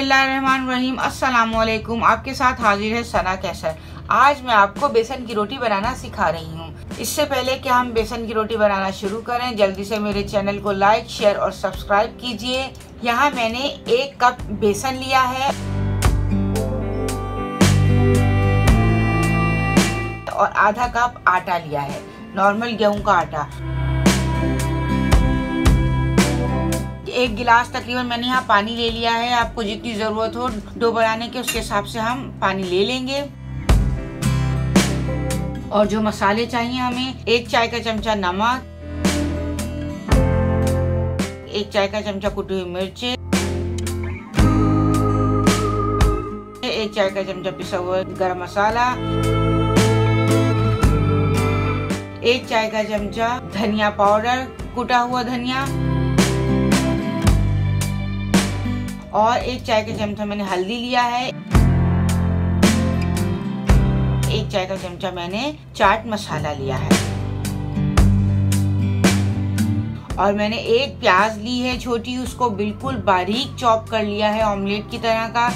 बिस्मिल्लाहिर्रहमानिर्रहीम। अस्सलाम वालेकुम आपके साथ हाजिर है सना कैसर। आज मैं आपको बेसन की रोटी बनाना सिखा रही हूँ। इससे पहले कि हम बेसन की रोटी बनाना शुरू करें, जल्दी से मेरे चैनल को लाइक, शेयर और सब्सक्राइब कीजिए। यहाँ मैंने एक कप बेसन लिया है। और आधा कप आटा लिया है। नॉर्मल गेहूँ का आटा। एक गिलास तकरीबन मैंने यहाँ पानी ले लिया है। आपको जितनी ज़रूरत हो, डो बनाने के उसके हिसाब से हम पानी ले लेंगे। और जो मसाले चाहिए हमें, एक चाय का चमचा नमक, एक चाय का चमचा कुटी हुई मिर्ची, एक चाय का चमचा पिसा हुआ गरम मसाला, एक चाय का चमचा धनिया पाउडर, कुटा हुआ धनिया और एक चाय का चमचा मैंने हल्दी लिया है। एक चाय का चमचा मैंने चाट मसाला लिया है। और मैंने एक प्याज ली है छोटी, उसको बिल्कुल बारीक चॉप कर लिया है ऑमलेट की तरह का।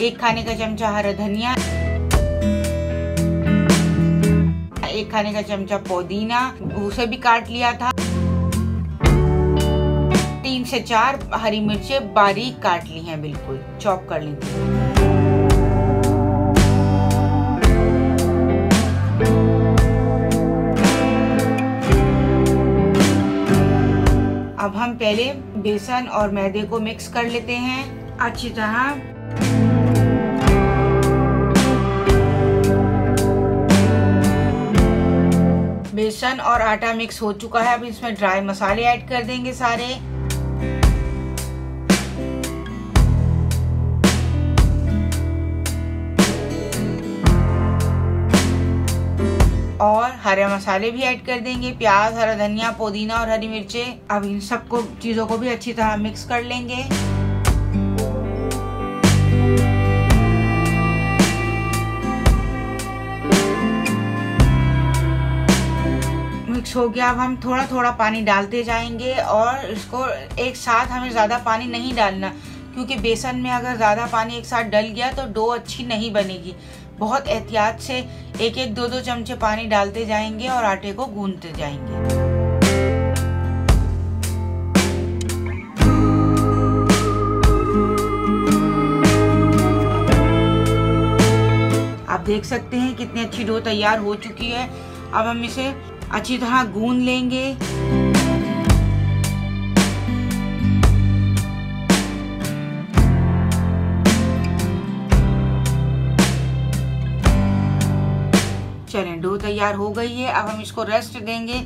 एक खाने का चमचा हरा धनिया। एक खाने का चमचा पुदीना, उसे भी काट लिया था। से चार हरी मिर्चें बारीक काट ली हैं, बिल्कुल, चॉप कर ली अब हम पहले बेसन और मैदे को मिक्स कर लेते हैं, अच्छी तरह। बेसन और आटा मिक्स हो चुका है, अब इसमें ड्राई मसाले ऐड कर देंगे सारे। हरे मसाले भी ऐड कर देंगे, प्याज, हरा धनिया, पुदीना और हरी मिर्चें। अब इन सबको, चीज़ों को भी अच्छी तरह मिक्स कर लेंगे। मिक्स हो गया, अब हम थोड़ा थोड़ा पानी डालते जाएँगे और इसको एक साथ हमें ज़्यादा पानी नहीं डालना, क्योंकि बेसन में अगर ज़्यादा पानी एक साथ डल गया तो डो अच्छी नहीं बनेगी। बहुत एहतियात से एक एक दो दो चमचे पानी डालते जाएँगे और आटे को गूंदते जाएँगे। आप देख सकते हैं कितनी अच्छी डो तैयार हो चुकी है। अब हम इसे अच्छी तरह गूंद लेंगे। चलें, डो तैयार हो गई है। अब हम इसको रेस्ट देंगे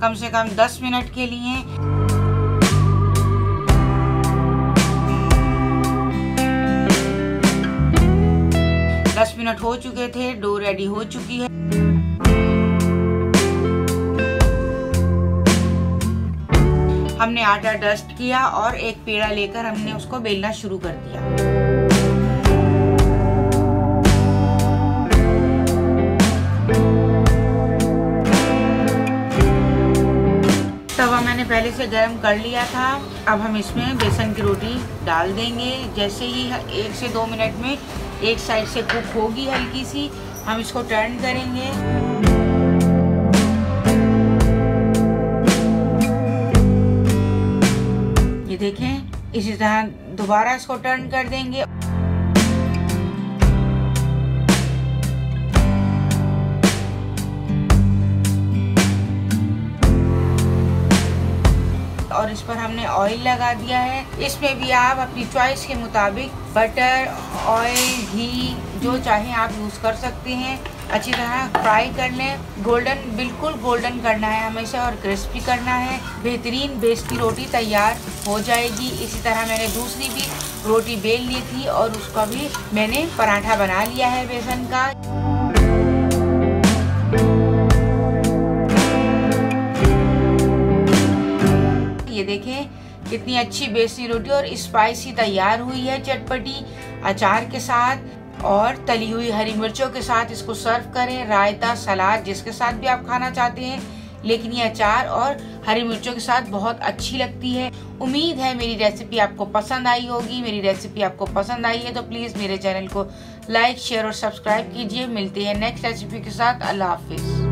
कम से कम 10 मिनट के लिए। दस मिनट हो चुके थे, डो रेडी हो चुकी है। हमने आटा डस्ट किया और एक पेड़ा लेकर हमने उसको बेलना शुरू कर दिया। से गर्म कर लिया था। अब हम इसमें बेसन की रोटी डाल देंगे। जैसे ही एक से दो मिनट में एक साइड से कुक होगी हल्की सी, हम इसको टर्न करेंगे। ये देखें, इसी तरह दोबारा इसको टर्न कर देंगे। और इस पर हमने ऑयल लगा दिया है। इसमें भी आप अपनी चॉइस के मुताबिक बटर ऑयल घी, जो चाहे आप यूज़ कर सकते हैं। अच्छी तरह फ्राई कर लें गोल्डन बिल्कुल गोल्डन करना है हमेशा और क्रिस्पी करना है। बेहतरीन बेस रोटी तैयार हो जाएगी। इसी तरह मैंने दूसरी भी रोटी बेल ली थी और उसका भी मैंने पराठा बना लिया है बेसन का। देखें कितनी अच्छी बेसनी रोटी और स्पाइसी तैयार हुई है चटपटी अचार के साथ और तली हुई हरी मिर्चों के साथ इसको सर्व करें, रायता, सलाद जिसके साथ भी आप खाना चाहते हैं। लेकिन ये अचार और हरी मिर्चों के साथ बहुत अच्छी लगती है। उम्मीद है मेरी रेसिपी आपको पसंद आई होगी। मेरी रेसिपी आपको पसंद आई है तो प्लीज़ मेरे चैनल को लाइक शेयर और सब्सक्राइब कीजिए। मिलते हैं नेक्स्ट रेसिपी के साथ। अल्लाह हाफिज़।